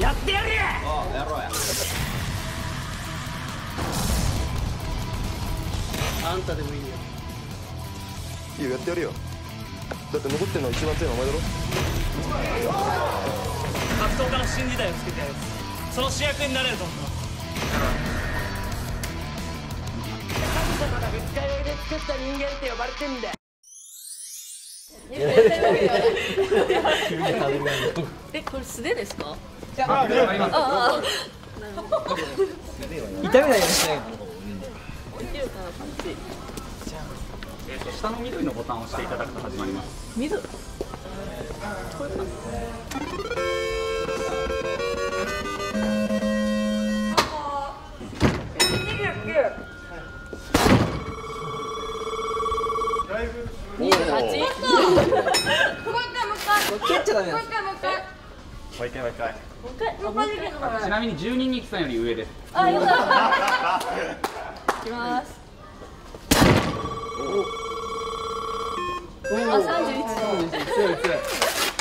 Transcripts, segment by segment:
やってやるよああやろうや。あんたでもいいよ。いいよやってやるよ。だって残ってんの一番強いのお前だろ。格闘家の新時代を作ってやる。その主役になれると思う。神様がぶつかりで作った人間って呼ばれてんだよえこれ素手ですか？ああああ痛めないよ。うにしないできるかなパンチえーと下の緑のボタンを押していただくと始まります緑二十八。蹴っちゃダメなんですもう一回もう一回ちなみに12日さんより上ですあ、よかった。いきます。あ、三十一。強い強い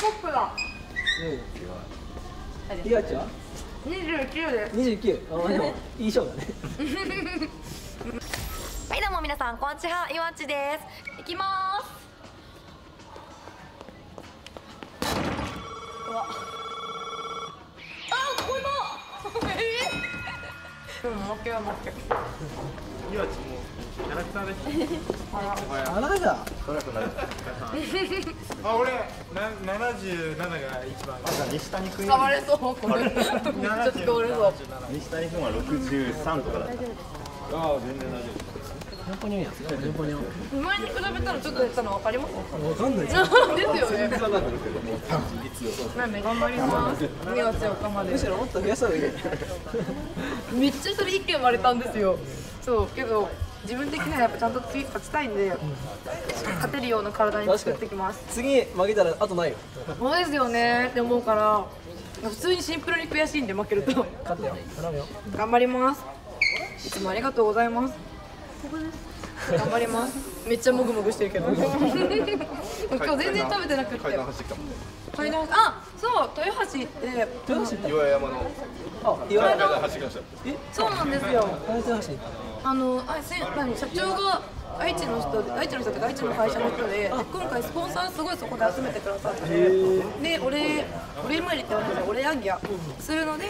ポップだ。ひがちは二十九です。29あでもいい勝負だねはいどうも皆さんこんにちは岩地ですいきますくん。もけはもけいやちもうキャラクターですあなただあ俺な七十七が一番西谷君使われそう、これ。ちょっと使われそう。西谷君は六十三とかだったああ全然大丈夫ニョニョンやニョニョ。ン前に比べたらちょっと減ったの分かります？わかんないですよね。ね、頑張ります。岩地岡までむ。しろもっと増やいめっちゃそれ一件割れたんですよ。そう。けど自分的にはやっぱちゃんと次勝ちたいんで勝てるような体に作ってきます。次負けたらあとないよ。そうですよね。って思うから普通にシンプルに悔しいんで負けると。頑張ります。いつもありがとうございます頑張ります。めっちゃもぐもぐしてるけど。今日全然食べてなくって。階段走ってきた。もん階段あそう豊橋。って豊橋行っ岩山のたあ岩井階段走ってきました。そうなんですよ。あのあせ何社長が愛知の人で愛知の人とか愛知の会社の人でで今回スポンサーすごいそこで集めてくださって。で俺俺参りって言われて俺ヤンギャするので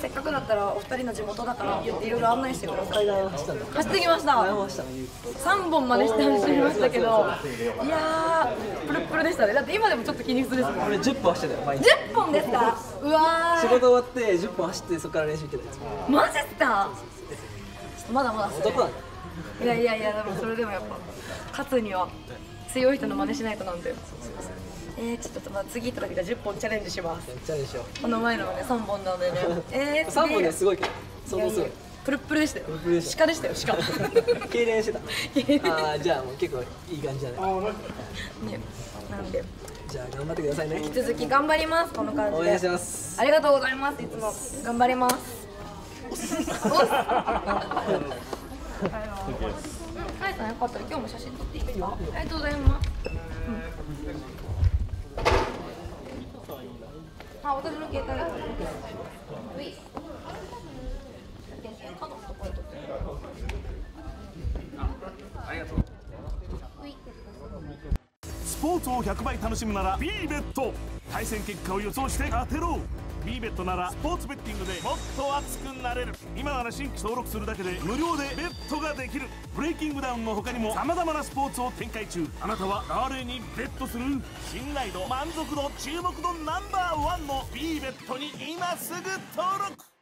せっかくだったらお二人の地元だから言っていろいろ案内してください。走ってきました階段走ったの言う3本までして走りましたけどいやープルップルでしたね。だって今でもちょっと筋肉痛ですもん。俺10本走ってたよ毎日。10本ですか？うわー。仕事終わって10本走ってそこから練習行ってたやつ。マジっすか？まだまだだいやいやいやでもそれでもやっぱ勝つには強い人の真似しないとなんでえー、ちょっとまあ次行った時は10本チャレンジします。めっちゃでしょ。この前のはね3本なのでね。えー、3本ではすごごいけど相当すごいプルップルでしたよ。プルプルでした。鹿でしたよ鹿。痙攣してた。ああじゃあもう結構いい感じだね。ねなんで。じゃあ頑張ってくださいね。引き続き頑張りますこの感じで。お願いします。ありがとうございます。いつも頑張りますおっカイさんよかった。ら今日も写真撮っていいですか？ありがとうございます、うんあ、私の携帯ですういスポーツを100倍楽しむなら B ベット。対戦結果を予想して当てろ。B ベットならスポーツベッティングでもっと熱くなれる。今なら新規登録するだけで無料でベットができる。ブレイキングダウンの他にも様々なスポーツを展開中。あなたは誰にベットする？信頼度満足度注目度ナンバーワンの B ベットに今すぐ登録。